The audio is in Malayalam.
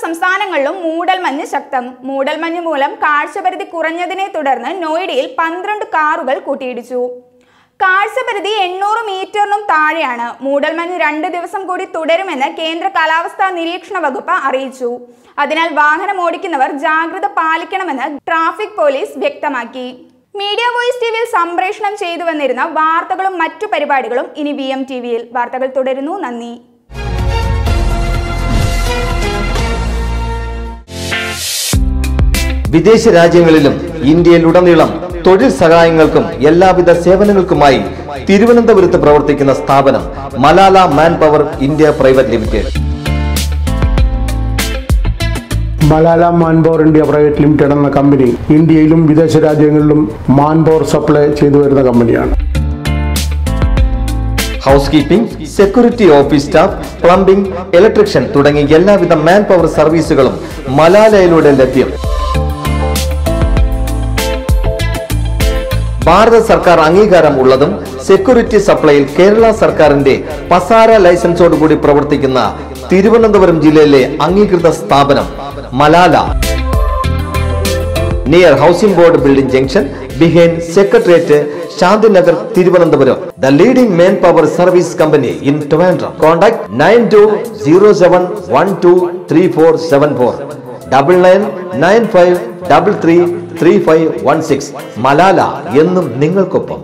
സംസ്ഥാനങ്ങളിലും മൂടൽമഞ്ഞ് ശക്തം. മൂടൽമഞ്ഞ് മൂലം കാഴ്ചപരിധി കുറഞ്ഞതിനെ തുടർന്ന് നോയിഡയിൽ പന്ത്രണ്ട് കാറുകൾ കൂട്ടിയിടിച്ചു. കാഴ്ചപരിധി എണ്ണൂറ് മീറ്ററിനും താഴെയാണ്. മൂടൽമഞ്ഞ് രണ്ട് ദിവസം കൂടി തുടരുമെന്ന് കേന്ദ്ര കാലാവസ്ഥാ നിരീക്ഷണ വകുപ്പ് അറിയിച്ചു. അതിനാൽ വാഹനം ഓടിക്കുന്നവർ ജാഗ്രത പാലിക്കണമെന്ന് ട്രാഫിക് പോലീസ് വ്യക്തമാക്കി. മീഡിയ വോയിസ് ടിവിയിൽ സംപ്രേഷണം ചെയ്തു വന്നിരുന്ന വാർത്തകളും മറ്റു പരിപാടികളും ഇനി വി എം ടി വിയിൽ. വാർത്തകൾ തുടരുന്നു. നന്ദി. വിദേശ രാജ്യങ്ങളിലും ഇന്ത്യയിലുടനീളം തൊഴിൽ സഹായങ്ങൾക്കും എല്ലാവിധ സേവനങ്ങൾക്കുമായി തിരുവനന്തപുരത്ത് പ്രവർത്തിക്കുന്ന സ്ഥാപനം Malala man power India private limited. Malala manpower India private limited എന്ന കമ്പനി ഇന്ത്യയിലും വിദേശ രാജ്യങ്ങളിലും മാൻപവർ സപ്ലൈ ചെയ്തു വരുന്ന കമ്പനിയാണ്. Housekeeping security office staff plumbing electrician തുടങ്ങി എല്ലാവിധ മാൻ പവർ സർവീസുകളും മലാലയിലൂടെ ലഭ്യം. ഭാരത സർക്കാർ അംഗീകാരം ഉള്ളതും സെക്യൂരിറ്റി സപ്ലൈയിൽ കേരള സർക്കാരിന്റെ പസാര ലൈസൻസോടുകൂടി പ്രവർത്തിക്കുന്ന തിരുവനന്തപുരം ജില്ലയിലെ അംഗീകൃത സ്ഥാപനം Malala. Near housing board building junction behind secretariat Shanthinagar Thiruvananthapuram the leading manpower service company in Trivandrum contact nine two zero seven one two three four seven four double nine nine five double three three five one six Malala എന്നും നിങ്ങൾക്കൊപ്പം.